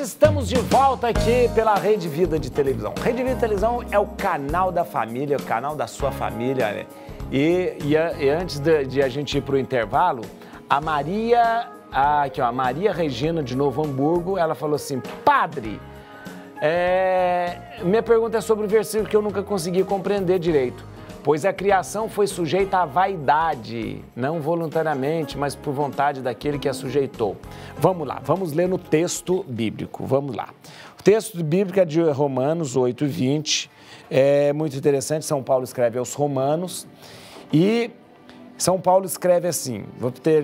estamos de volta aqui pela Rede Vida de Televisão. Rede Vida de Televisão é o canal da família, o canal da sua família. Né? E, e, e, antes de, de, a gente ir para o intervalo, a Maria, a, aqui ó, a Maria Regina de Novo Hamburgo, ela falou assim, padre, é, minha pergunta é sobre o versículo que eu nunca consegui compreender direito. Pois a criação foi sujeita à vaidade, não voluntariamente, mas por vontade daquele que a sujeitou. Vamos lá, vamos ler no texto bíblico. Vamos lá. O texto bíblico é de Romanos 8, 20. É muito interessante. São Paulo escreve aos Romanos e São Paulo escreve assim: vou ter,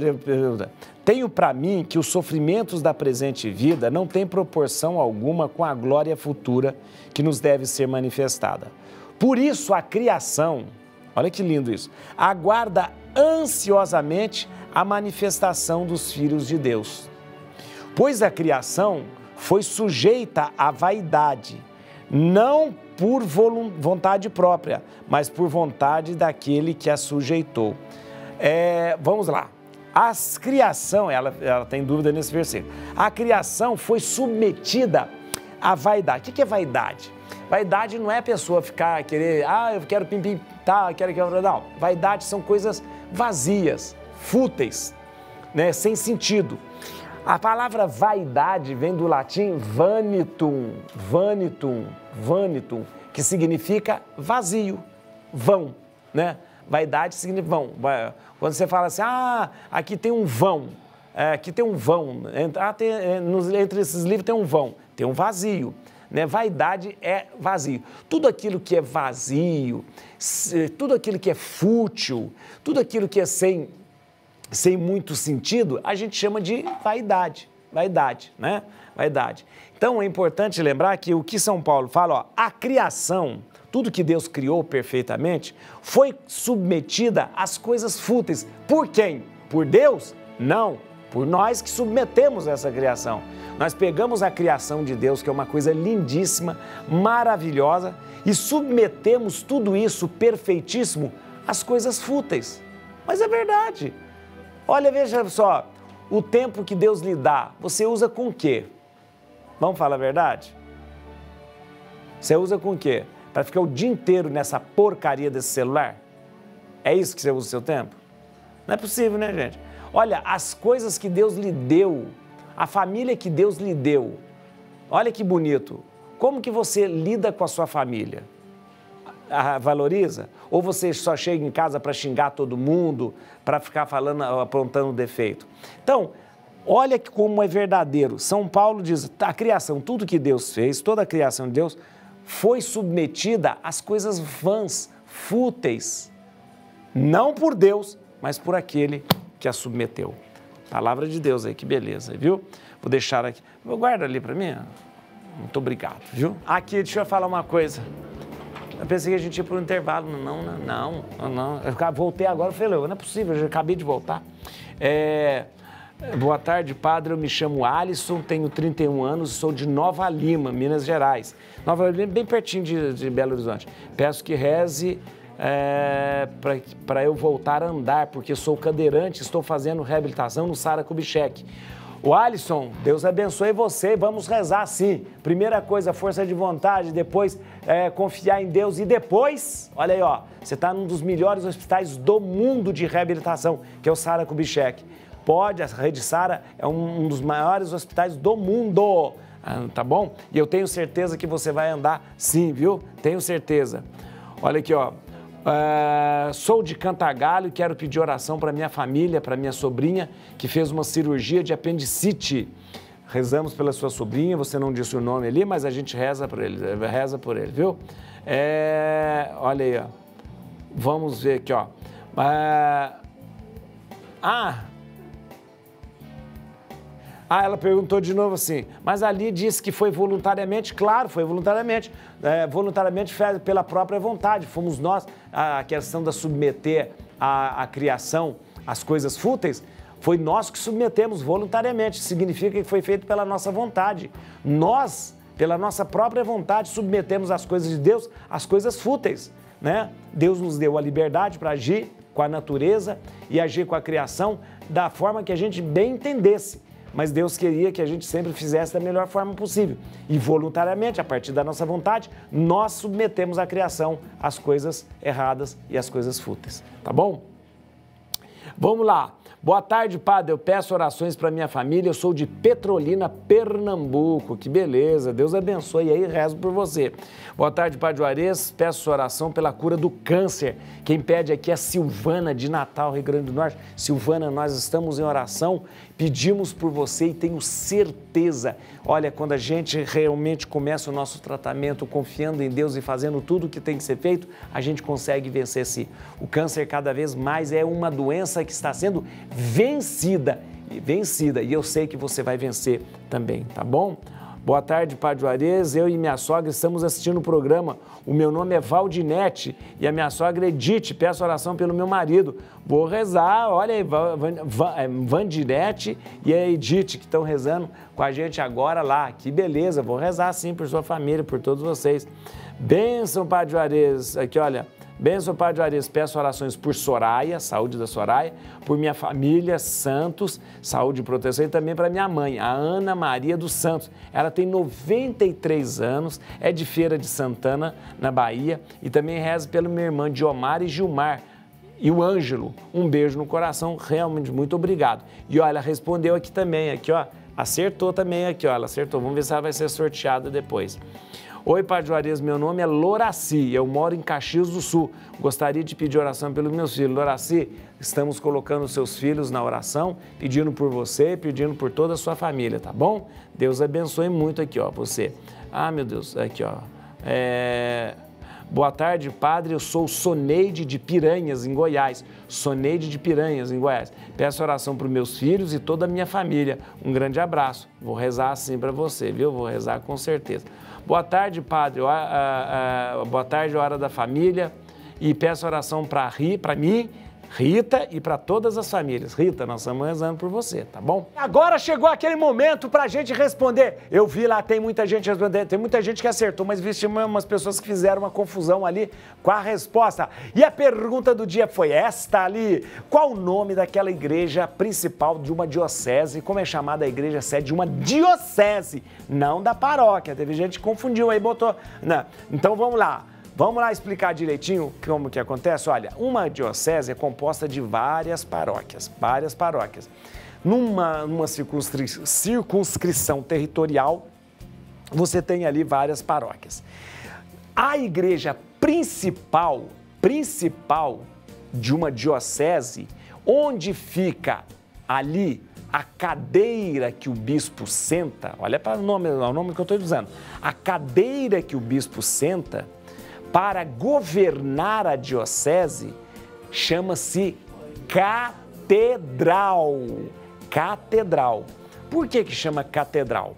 tenho para mim que os sofrimentos da presente vida não têm proporção alguma com a glória futura que nos deve ser manifestada. Por isso a criação, olha que lindo isso, aguarda ansiosamente a manifestação dos filhos de Deus. Pois a criação foi sujeita à vaidade, não por vontade própria, mas por vontade daquele que a sujeitou. É, vamos lá. A criação, ela, ela tem dúvida nesse versículo. A criação foi submetida à vaidade. O que é vaidade? Vaidade não é a pessoa ficar, querer, ah, eu quero pim-pim, tá, eu quero que Não, vaidade são coisas vazias, fúteis, né, sem sentido. A palavra vaidade vem do latim vanitum, vanitum, vanitum, que significa vazio, vão, né? Vaidade significa vão. Quando você fala assim, ah, aqui tem um vão, é, aqui tem um vão, ah, é, entre esses livros tem um vão, tem um vazio. Né? Vaidade é vazio. Tudo aquilo que é vazio, tudo aquilo que é fútil, tudo aquilo que é sem, sem muito sentido, a gente chama de vaidade. Vaidade, né? Vaidade. Então é importante lembrar que o que São Paulo fala, ó, a criação, tudo que Deus criou perfeitamente, foi submetida às coisas fúteis. Por quem? Por Deus? Não, por nós que submetemos essa criação. Nós pegamos a criação de Deus, que é uma coisa lindíssima, maravilhosa, e submetemos tudo isso perfeitíssimo às coisas fúteis. Mas é verdade. Olha, veja só, o tempo que Deus lhe dá, você usa com o quê? Vamos falar a verdade? Você usa com o quê? Para ficar o dia inteiro nessa porcaria desse celular? É isso que você usa o seu tempo? Não é possível, né, gente? Olha, as coisas que Deus lhe deu, a família que Deus lhe deu. Olha que bonito. Como que você lida com a sua família? A valoriza? Ou você só chega em casa para xingar todo mundo, para ficar falando, apontando defeito? Então, olha como é verdadeiro. São Paulo diz: a criação, tudo que Deus fez, toda a criação de Deus, foi submetida às coisas vãs, fúteis. Não por Deus, mas por aquele que a submeteu. Palavra de Deus aí, que beleza, viu? Vou deixar aqui. Guarda ali para mim. Muito obrigado, viu? Aqui, deixa eu falar uma coisa. Eu pensei que a gente ia para o intervalo. Não, não, não, não. Eu voltei agora, eu falei, não é possível, eu já acabei de voltar. É... Boa tarde, padre. Eu me chamo Alisson, tenho 31 anos, sou de Nova Lima, Minas Gerais. Nova Lima, bem pertinho de, de Belo Horizonte. Peço que reze é, para eu voltar a andar, porque sou cadeirante, estou fazendo reabilitação no Sara Kubitschek. O Alisson, Deus abençoe você, vamos rezar sim. Primeira coisa, força de vontade, depois é, confiar em Deus e depois, olha aí, ó, você está num dos melhores hospitais do mundo de reabilitação, que é o Sara Kubitschek. Pode, a Rede Sara é um, um dos maiores hospitais do mundo, ah, tá bom? E eu tenho certeza que você vai andar sim, viu? Tenho certeza. Olha aqui, ó, Uh, sou de Cantagalho e quero pedir oração para minha família, para minha sobrinha, que fez uma cirurgia de apendicite. Rezamos pela sua sobrinha, você não disse o nome ali, mas a gente reza por ele, reza por ele, viu? É, olha aí, ó. Vamos ver aqui, ó. Uh, ah, ah, ela perguntou de novo assim, mas ali disse que foi voluntariamente, claro, foi voluntariamente, é, voluntariamente pela própria vontade. Fomos nós, a questão da submeter a, a criação às coisas fúteis, foi nós que submetemos voluntariamente, significa que foi feito pela nossa vontade. Nós, pela nossa própria vontade, submetemos as coisas de Deus às coisas fúteis. Né? Deus nos deu a liberdade para agir com a natureza e agir com a criação da forma que a gente bem entendesse mas Deus queria que a gente sempre fizesse da melhor forma possível. E voluntariamente, a partir da nossa vontade, nós submetemos a criação às coisas erradas e às coisas fúteis. Tá bom? Vamos lá. Boa tarde, padre. Eu peço orações para minha família. Eu sou de Petrolina, Pernambuco. Que beleza. Deus abençoe e aí rezo por você. Boa tarde, Padre Juarez. Peço oração pela cura do câncer. Quem pede aqui é Silvana de Natal, Rio Grande do Norte. Silvana, nós estamos em oração, pedimos por você e tenho certeza. Olha, quando a gente realmente começa o nosso tratamento confiando em Deus e fazendo tudo o que tem que ser feito, a gente consegue vencer sim. O câncer cada vez mais é uma doença que está sendo vencida vencida e eu sei que você vai vencer também, tá bom? Boa tarde, Padre Juarez. Eu e minha sogra estamos assistindo o programa. O meu nome é Valdinete e a minha sogra é Edith. Peço oração pelo meu marido. Vou rezar. Olha aí, é, Vandinete e a Edith que estão rezando com a gente agora lá. Que beleza. Vou rezar sim por sua família, por todos vocês. Bênção, Padre Juarez. Aqui, olha. Benção, Padre Juarez, peço orações por Soraya, saúde da Soraya, por minha família, Santos, saúde e proteção, e também para minha mãe, a Ana Maria dos Santos. Ela tem 93 anos, é de Feira de Santana, na Bahia, e também reza pela minha irmã Diomar e Gilmar, e o Ângelo. Um beijo no coração, realmente muito obrigado. E olha, respondeu aqui também, aqui ó, acertou também aqui, ó, ela acertou. Vamos ver se ela vai ser sorteada depois. Oi, Padre Juarez, meu nome é Loraci, eu moro em Caxias do Sul. Gostaria de pedir oração pelos meus filhos. Loraci, estamos colocando seus filhos na oração, pedindo por você, pedindo por toda a sua família, tá bom? Deus abençoe muito aqui, ó, você. Ah, meu Deus, aqui, ó. É... Boa tarde, padre. Eu sou Soneide de Piranhas, em Goiás. Soneide de Piranhas, em Goiás. Peço oração para os meus filhos e toda a minha família. Um grande abraço. Vou rezar assim para você, viu? Vou rezar com certeza. Boa tarde, padre. Boa tarde, hora da família. E peço oração para mim Rita e para todas as famílias. Rita, nós estamos rezando por você, tá bom? Agora chegou aquele momento para a gente responder. Eu vi lá, tem muita gente respondendo, tem muita gente que acertou, mas vi umas pessoas que fizeram uma confusão ali com a resposta. E a pergunta do dia foi esta ali: qual o nome daquela igreja principal de uma diocese? Como é chamada a igreja sede de uma diocese, não da paróquia? Teve gente que confundiu aí, botou. Não. Então vamos lá. Vamos lá explicar direitinho como que acontece? Olha, uma diocese é composta de várias paróquias, várias paróquias. Numa, numa circunscri circunscrição territorial, você tem ali várias paróquias. A igreja principal, principal de uma diocese, onde fica ali a cadeira que o bispo senta, olha para o nome, o nome que eu estou usando, a cadeira que o bispo senta para governar a diocese chama-se catedral. Catedral. Por que, que chama catedral?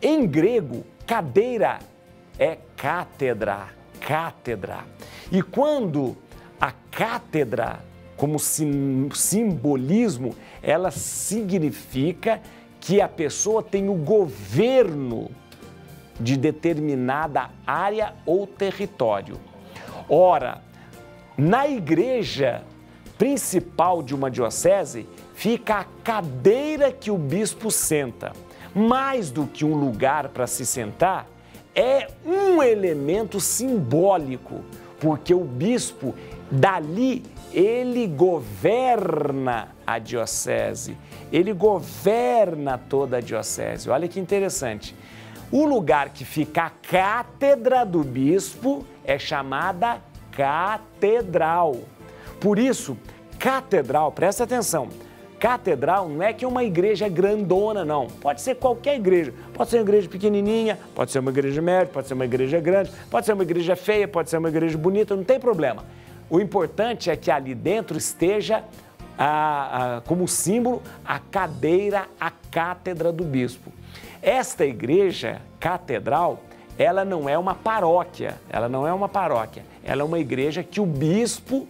Em grego, cadeira é cátedra, cátedra. E quando a cátedra, como sim, simbolismo, ela significa que a pessoa tem o governo de determinada área ou território. Ora, na igreja principal de uma diocese fica a cadeira que o bispo senta. Mais do que um lugar para se sentar, é um elemento simbólico, porque o bispo dali ele governa a diocese, ele governa toda a diocese. Olha que interessante. O lugar que fica a cátedra do bispo é chamada catedral. Por isso, catedral, presta atenção, catedral não é que é uma igreja grandona, não. Pode ser qualquer igreja. Pode ser uma igreja pequenininha, pode ser uma igreja média, pode ser uma igreja grande, pode ser uma igreja feia, pode ser uma igreja bonita, não tem problema. O importante é que ali dentro esteja a, a, como símbolo a cadeira, a cátedra do bispo. Esta igreja catedral, ela não é uma paróquia, ela não é uma paróquia, ela é uma igreja que o bispo,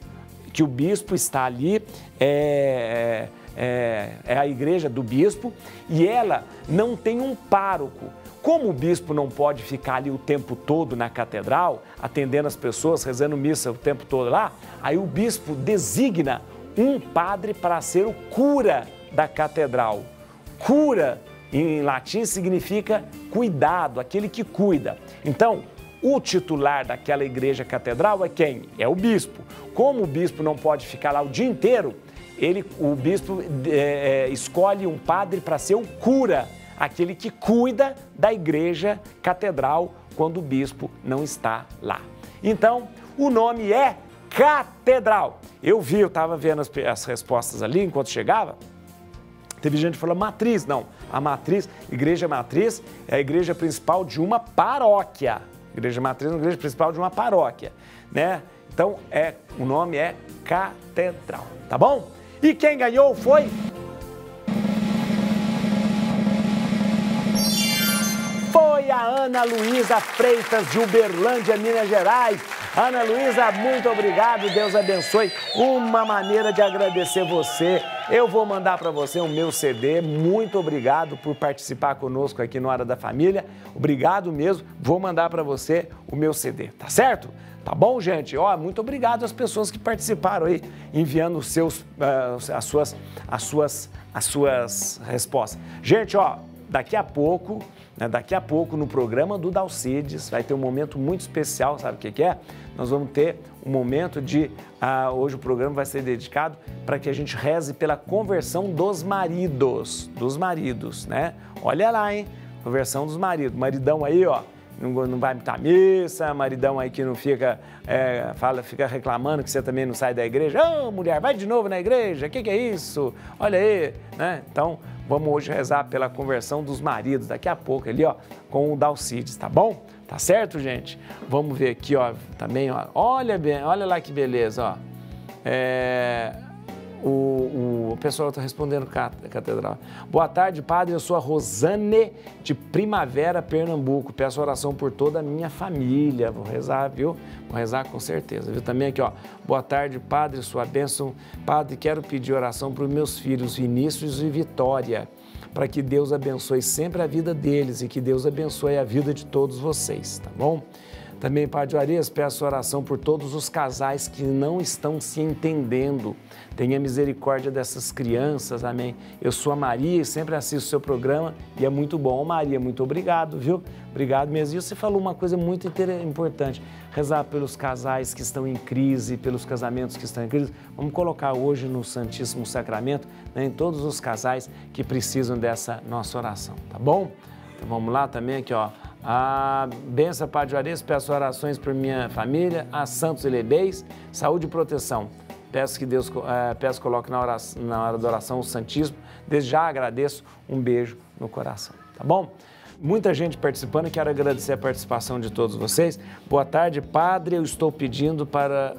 que o bispo está ali, é, é, é a igreja do bispo, e ela não tem um pároco. Como o bispo não pode ficar ali o tempo todo na catedral, atendendo as pessoas, rezando missa o tempo todo lá, aí o bispo designa um padre para ser o cura da catedral cura em latim significa cuidado, aquele que cuida. Então, o titular daquela igreja catedral é quem? É o bispo. Como o bispo não pode ficar lá o dia inteiro, ele, o bispo é, é escolhe um padre para ser o cura, aquele que cuida da igreja catedral quando o bispo não está lá. Então, o nome é catedral. Eu vi, eu estava vendo as, as respostas ali enquanto chegava. Teve gente que falou matriz. Não, a matriz, igreja matriz, é a igreja principal de uma paróquia. Igreja matriz é a igreja principal de uma paróquia, né? Então, é, o nome é catedral, tá bom? E quem ganhou foi Ana Luísa Freitas de Uberlândia, Minas Gerais. Ana Luísa, muito obrigado, Deus abençoe. Uma maneira de agradecer você. Eu vou mandar para você o meu CD. Muito obrigado por participar conosco aqui no Hora da Família. Obrigado mesmo. Vou mandar para você o meu CD, tá certo? Tá bom, gente? Ó, muito obrigado às pessoas que participaram aí, enviando os seus, uh, as, suas, as, suas, as suas respostas. Gente, ó, daqui a pouco? Daqui a pouco, no programa do Dalcides, vai ter um momento muito especial, sabe o que, que é? Nós vamos ter um momento de. Ah, hoje o programa vai ser dedicado para que a gente reze pela conversão dos maridos. Dos maridos, né? Olha lá, hein? Conversão dos maridos. Maridão aí, ó não, não vai muita missa, maridão aí que não fica, é, fala, fica reclamando que você também não sai da igreja. Ô, oh, mulher, vai de novo na igreja, o que, que, é isso? Olha aí, né? Então, Vamos hoje rezar pela conversão dos maridos, daqui a pouco ali, ó, com o Dalcides, tá bom? Tá certo, gente? Vamos ver aqui, ó, também, ó. Olha bem, olha lá que beleza, ó. É, o, o pessoal está respondendo catedral. Boa tarde, padre. Eu sou a Rosane de Primavera, Pernambuco. Peço oração por toda a minha família. Vou rezar, viu? Vou rezar com certeza. Viu? Também aqui, ó. Boa tarde, padre. Sua bênção. Padre, quero pedir oração para os meus filhos Vinícius e Vitória. Para que Deus abençoe sempre a vida deles e que Deus abençoe a vida de todos vocês, tá bom? Também, Padre Juarez, peço oração por todos os casais que não estão se entendendo. Tenha misericórdia dessas crianças, amém. Eu sou a Maria e sempre assisto o seu programa e é muito bom. Maria, muito obrigado, viu? Obrigado mesmo. E você falou uma coisa muito importante: rezar pelos casais que estão em crise, pelos casamentos que estão em crise. Vamos colocar hoje no Santíssimo Sacramento, né, em todos os casais que precisam dessa nossa oração, tá bom? Então vamos lá também aqui, ó. A benção, Padre Juarez, peço orações por minha família, a santos e lebeis, saúde e proteção. Peço que Deus é, peço coloque na, oração, na hora da oração o Santíssimo. Desde já agradeço, um beijo no coração, tá bom? Muita gente participando, quero agradecer a participação de todos vocês. Boa tarde, Padre, eu estou pedindo para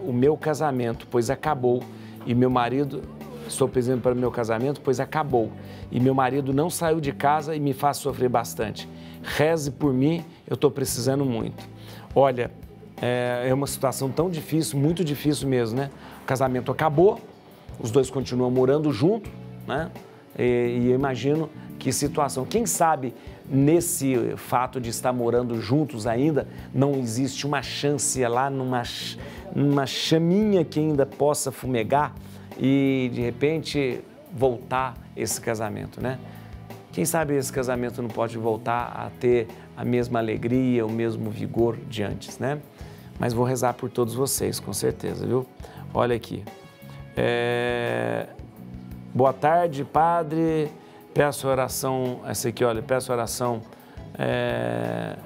uh, o meu casamento, pois acabou, e meu marido, estou pedindo para o meu casamento, pois acabou, e meu marido não saiu de casa e me faz sofrer bastante reze por mim, eu estou precisando muito. Olha, é, é, uma situação tão difícil, muito difícil mesmo, né? O casamento acabou, os dois continuam morando juntos, né? E, e eu imagino que situação. Quem sabe nesse fato de estar morando juntos ainda, não existe uma chance lá numa, numa chaminha que ainda possa fumegar e de repente voltar esse casamento, né? Quem sabe esse casamento não pode voltar a ter a mesma alegria, o mesmo vigor de antes, né? Mas vou rezar por todos vocês, com certeza, viu? Olha aqui. É... Boa tarde, padre. Peço oração, essa aqui, olha, peço oração. É...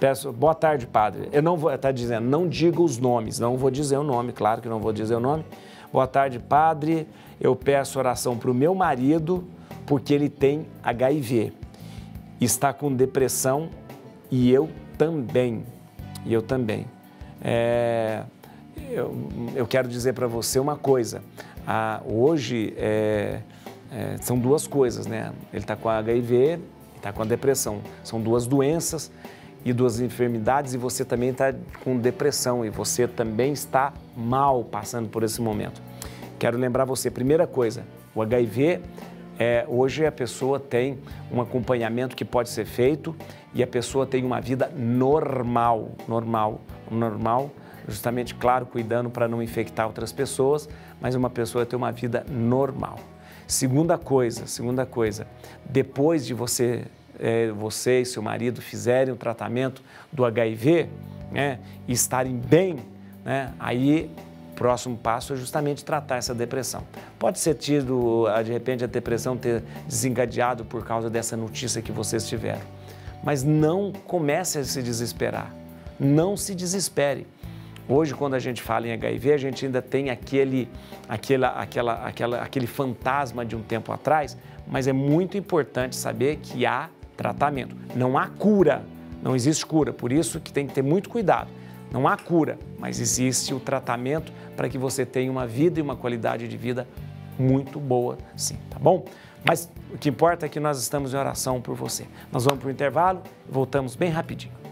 Peço, boa tarde, padre. Eu não vou, está dizendo, não diga os nomes, não vou dizer o nome, claro que não vou dizer o nome. Boa tarde, padre. Eu peço oração para o meu marido, porque ele tem HIV, está com depressão e eu também. E eu também. É, eu, eu, quero dizer para você uma coisa. Hoje é, é, são duas coisas, né? Ele está com HIV e está com a depressão. São duas doenças e duas enfermidades e você também está com depressão e você também está mal passando por esse momento. Quero lembrar você, primeira coisa, o HIV é, hoje a pessoa tem um acompanhamento que pode ser feito e a pessoa tem uma vida normal, normal, normal, justamente, claro, cuidando para não infectar outras pessoas, mas uma pessoa tem uma vida normal. Segunda coisa, segunda coisa, depois de você, é, você e seu marido fizerem o tratamento do HIV né, e estarem bem, né, aí próximo passo é justamente tratar essa depressão. Pode ser tido, de repente, a depressão ter desencadeado por causa dessa notícia que vocês tiveram. Mas não comece a se desesperar. Não se desespere. Hoje, quando a gente fala em HIV, a gente ainda tem aquele, aquela, aquela, aquela, aquele fantasma de um tempo atrás, mas é muito importante saber que há tratamento. Não há cura, não existe cura, por isso que tem que ter muito cuidado. Não há cura, mas existe o tratamento para que você tenha uma vida e uma qualidade de vida muito boa, sim, tá bom? Mas o que importa é que nós estamos em oração por você. Nós vamos para o intervalo e voltamos bem rapidinho.